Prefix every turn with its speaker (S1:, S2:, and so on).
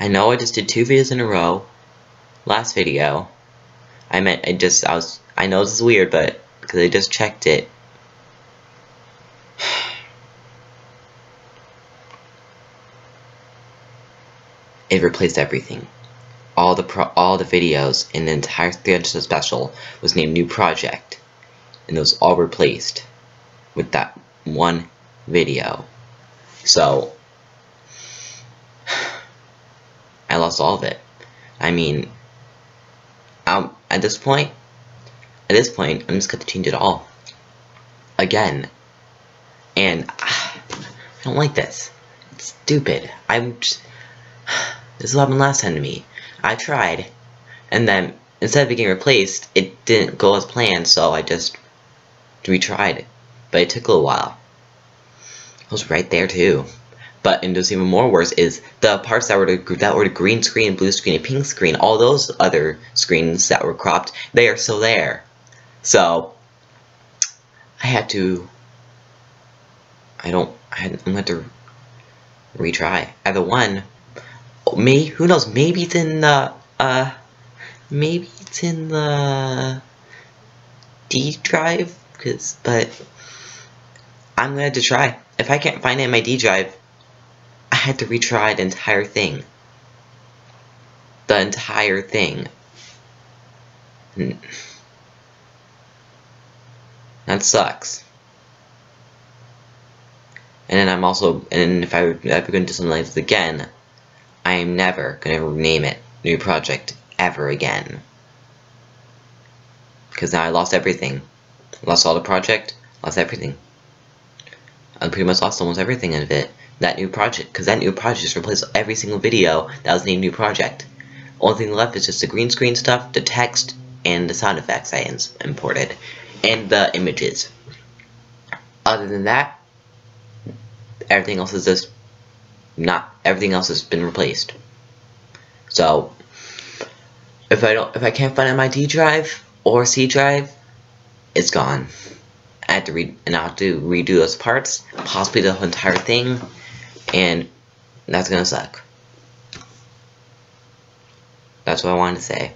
S1: I know I just did two videos in a row. Last video. I meant I just I was I know this is weird, but because I just checked it. It replaced everything. All the pro all the videos in the entire 300 special was named new project, and those all replaced with that one video. So I of it. I mean, um, at this point, at this point, I'm just going to change it all. Again. And I don't like this. It's stupid. I'm just, this is what happened last time to me. I tried, and then instead of being replaced, it didn't go as planned, so I just retried. But it took a little while. It was right there too. But and what's even more worse is the parts that were that were green screen, blue screen, and pink screen. All those other screens that were cropped, they are still there. So I had to. I don't. I had, I'm going to retry. Either one. Me? Who knows? Maybe it's in the. Uh. Maybe it's in the. D drive. Cause, but I'm going to have to try. If I can't find it in my D drive, had to retry the entire thing. The entire thing. Hmm. That sucks. And then I'm also, and if I ever to do something like this again, I am never to rename it New Project ever again. Because now I lost everything. Lost all the project, lost everything. I pretty much lost almost everything of it. That new project, because that new project just replaced every single video that was named new project. Only thing left is just the green screen stuff, the text, and the sound effects I imported, and the images. Other than that, everything else is just not. Everything else has been replaced. So, if I don't, if I can't find my D drive or C drive, it's gone. I have to read and I have to redo those parts, possibly the whole entire thing, and that's gonna suck. That's what I wanted to say.